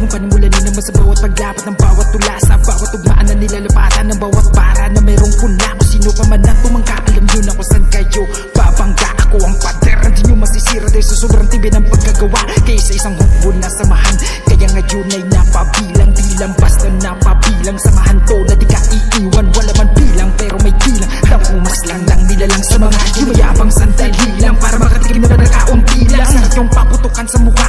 kung panahong panimula ni naman sa bawat paglapat ng bawat tula. Sa bawat tugmaan na nilalapatan ng bawat para na merong kuna Kung sino pa man ang tumangka, alam nyo na kung saan kayo Babangga. Ako ang pader, hindi nyo masisira dahil sa sobrang tibi ng pagkagawa Kaysa isang hukbo na samahan, kaya ngayon ay napabilang Di lang basta napabilang, samahan. To na di ka iiwan Wala man bilang pero may bilang, harap umas lang lang nila lang sa mga Yumayabang sandali lang para makatikim na ba lang. Sarap yung paputukan sa mukha.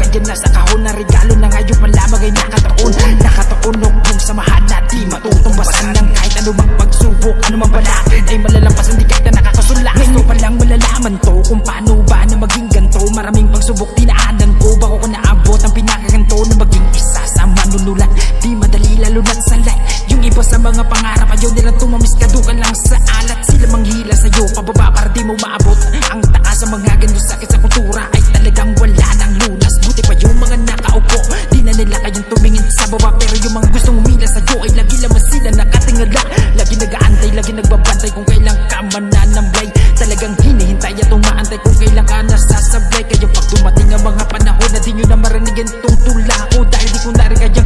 Kaya nasa kahon Na regalo na ngayon palamag ay nakataon. Nakataon kung samahan na di matutumbasan ng kahit anumang pagsubok. Anumang balakid ay malalampasan Di kahit na nakakasulak Ngayon pa lang malalaman to Kung paano ba na maging ganto. Maraming pagsubok dinaanan ko Bago ko naabot ang pinakaganto Na maging isa sa manunulat. Di madali lalo na't salat Yung iba sa mga pangarap Ayaw nilang tumamis kadukan lang sa alat. Sila manghila sa'yo Pababa para di mo maabot. Ang taas sa mga ganito sakit sa kultura Ay talagang wala kayang tumingin sa baba Pero yung mga gustong umila sa'yo Ay lagi lamang sila nakatingala. Lagi nag-aantay, lagi nagbabantay Kung kailan ka mananambay Talagang hinihintay at umaantay Kung kailan ka nasasablay Kaya pag dumating ang mga panahon Na di nyo na marinig itong tula ko Dahil di ko na Sa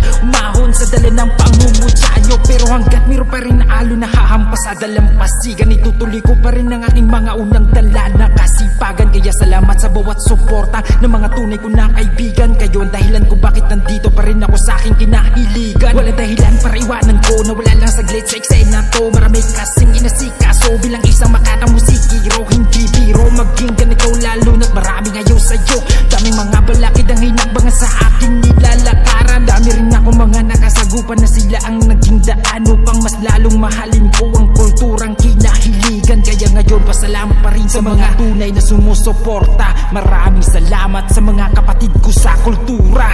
dala ng pangungutsa nyo Pero hanggat meron pa rin na alo na hahampas Sa dalampasigan Itutuloy ko pa rin ang aking mga unang dala. Na kasipagan Kaya salamat sa bawat suporta Ng mga tunay ko na kaibigan. Kayo ang dahilan kung bakit nandito pa rin ako sa aking kinahiligan Walang dahilan para iwanan ko Na wala lang saglit sa eksena to. Marami kasing inasikaso Bilang isang makatang musikiro. Hindi biro maging ganito Lalo na't marami ngayon sa'yo. Daming mga balakid ang hinakbangan sa aking nilalakaran mga tunay na sumusuporta. Maraming salamat sa mga kapatid ko sa kultura.